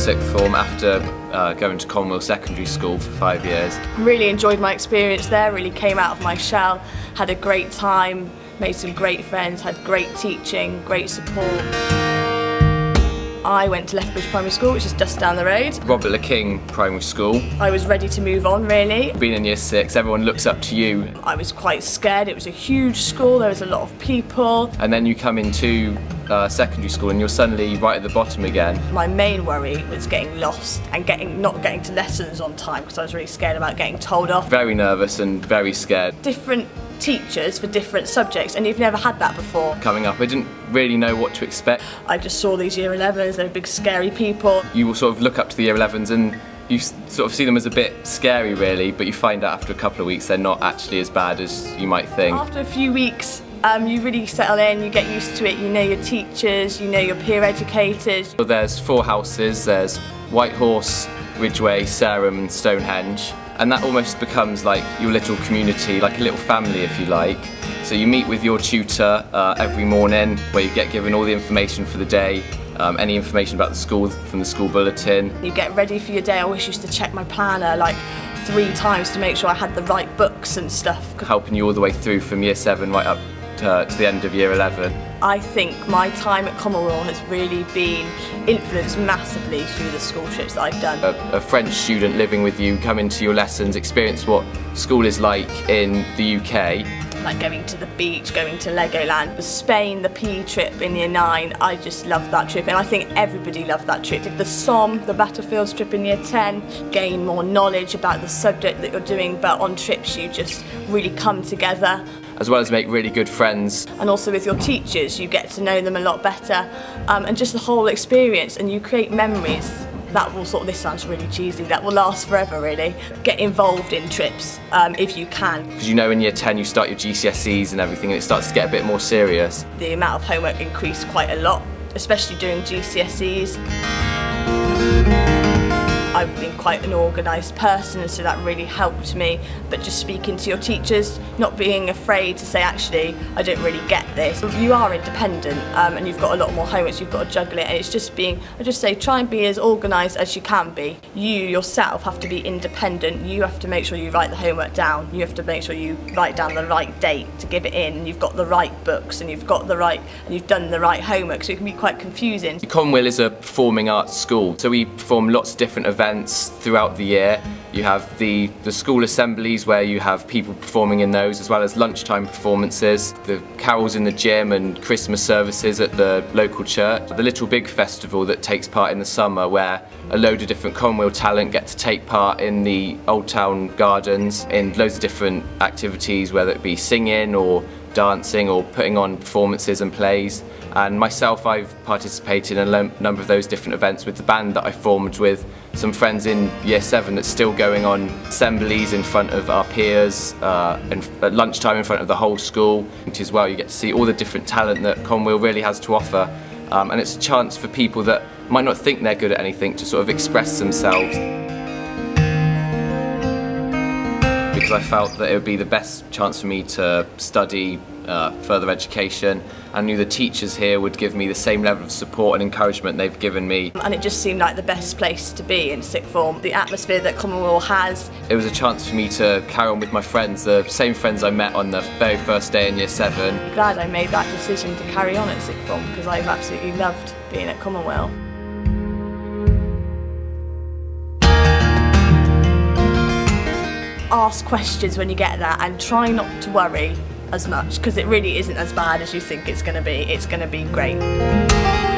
sixth form after uh, going to Commonweal Secondary School for five years. Really enjoyed my experience there, really came out of my shell, had a great time, made some great friends, had great teaching, great support. I went to Lethbridge Primary School, which is just down the road. Robert Le Kyng Primary School. I was ready to move on, really. Being in year six, everyone looks up to you. I was quite scared. It was a huge school, there was a lot of people. And then you come into uh, secondary school and you're suddenly right at the bottom again. My main worry was getting lost and getting not getting to lessons on time because I was really scared about getting told off. Very nervous and very scared. Different teachers for different subjects and you've never had that before. Coming up, I didn't really know what to expect. I just saw these year 11s, they were big scary people. You will sort of look up to the year 11s and you sort of see them as a bit scary really, but you find out after a couple of weeks they're not actually as bad as you might think. After a few weeks um, you really settle in, you get used to it, you know your teachers, you know your peer educators. So there's four houses, there's Whitehorse, Ridgeway, Sarum and Stonehenge and that almost becomes like your little community, like a little family if you like. So you meet with your tutor uh, every morning where you get given all the information for the day, um, any information about the school from the school bulletin. You get ready for your day, I always used to check my planner like three times to make sure I had the right books and stuff. Helping you all the way through from year seven right up to, to the end of year 11. I think my time at Commonweal has really been influenced massively through the school trips that I've done. A, a, French student living with you, come into your lessons, experience what school is like in the UK. Like going to the beach, going to Legoland, Spain, the PE trip in year nine, I just loved that trip and I think everybody loved that trip. Did the Somme, the battlefields trip in year 10, gain more knowledge about the subject that you're doing but on trips you just really come together as well as make really good friends. And also with your teachers, you get to know them a lot better um, and just the whole experience and you create memories that will sort of, this sounds really cheesy, that will last forever really. Get involved in trips um, if you can. Because you know in year 10 you start your GCSEs and everything and it starts to get a bit more serious. The amount of homework increased quite a lot, especially during GCSEs. I've been quite an organised person and so that really helped me. But just speaking to your teachers not being afraid to say actually I don't really get this. You are independent um, and you've got a lot more homework you've got to juggle it and it's just being I just say try and be as organised as you can be. You yourself have to be independent. You have to make sure you write the homework down. You have to make sure you write down the right date to give it in. And you've got the right books and you've got the right and you've done the right homework so it can be quite confusing. Commonweal is a performing arts school so we perform lots of different events events throughout the year. You have the, the school assemblies where you have people performing in those as well as lunchtime performances, the carols in the gym and Christmas services at the local church. The Little Big Festival that takes part in the summer where a load of different Commonweal talent get to take part in the Old Town Gardens in loads of different activities whether it be singing or dancing or putting on performances and plays and myself I've participated in a number of those different events with the band that I formed with some friends in year 7 that's still going on assemblies in front of our peers uh, and at lunchtime in front of the whole school which is well you get to see all the different talent that Commonweal really has to offer um, and it's a chance for people that might not think they're good at anything to sort of express themselves. Because I felt that it would be the best chance for me to study uh, further education. I knew the teachers here would give me the same level of support and encouragement they've given me. And it just seemed like the best place to be in sixth form. The atmosphere that Commonweal has. It was a chance for me to carry on with my friends, the same friends I met on the very first day in year seven. I'm Glad I made that decision to carry on at sixth form because I've absolutely loved being at Commonweal. Ask questions when you get there and try not to worry as much because it really isn't as bad as you think it's going to be. It's going to be great.